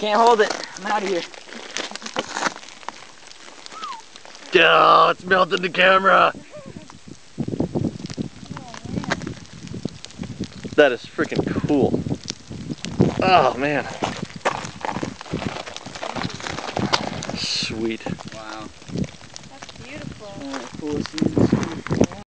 can't hold it. I'm out of here. Oh, it's melting the camera. That is freaking cool. Oh man. Sweet. Wow. That's beautiful. cool.